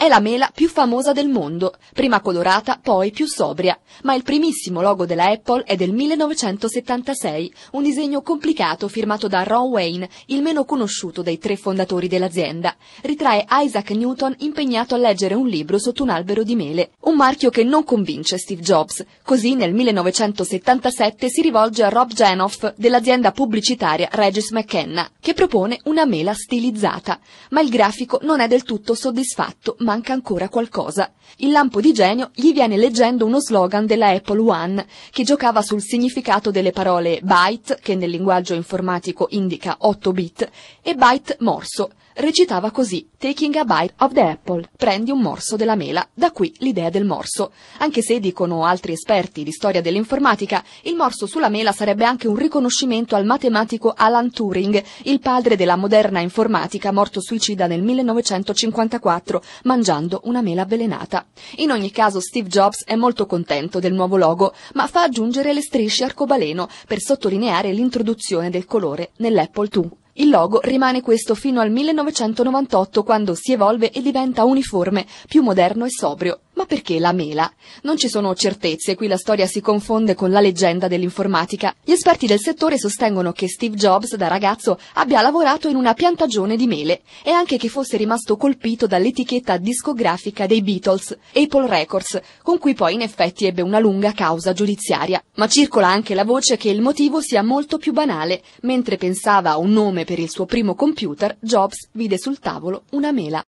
È la mela più famosa del mondo, prima colorata, poi più sobria, ma il primissimo logo della Apple è del 1976, un disegno complicato firmato da Ron Wayne, il meno conosciuto dei tre fondatori dell'azienda. Ritrae Isaac Newton impegnato a leggere un libro sotto un albero di mele, un marchio che non convince Steve Jobs. Così nel 1977 si rivolge a Rob Janoff dell'azienda pubblicitaria Regis McKenna, che propone una mela stilizzata, ma il grafico non è del tutto soddisfatto, manca ancora qualcosa. Il lampo di genio gli viene leggendo uno slogan della Apple One, che giocava sul significato delle parole byte, che nel linguaggio informatico indica 8 bit, e byte morso. Recitava così, taking a bite of the apple, prendi un morso della mela, da qui l'idea del morso. Anche se, dicono altri esperti di storia dell'informatica, il morso sulla mela sarebbe anche un riconoscimento al matematico Alan Turing, il padre della moderna informatica morto suicida nel 1954, mangiando una mela avvelenata. In ogni caso Steve Jobs è molto contento del nuovo logo, ma fa aggiungere le strisce arcobaleno per sottolineare l'introduzione del colore nell'Apple II. Il logo rimane questo fino al 1998 quando si evolve e diventa uniforme, più moderno e sobrio. Perché la mela? Non ci sono certezze, qui la storia si confonde con la leggenda dell'informatica. Gli esperti del settore sostengono che Steve Jobs da ragazzo abbia lavorato in una piantagione di mele e anche che fosse rimasto colpito dall'etichetta discografica dei Beatles, Apple Records, con cui poi in effetti ebbe una lunga causa giudiziaria. Ma circola anche la voce che il motivo sia molto più banale. Mentre pensava a un nome per il suo primo computer, Jobs vide sul tavolo una mela.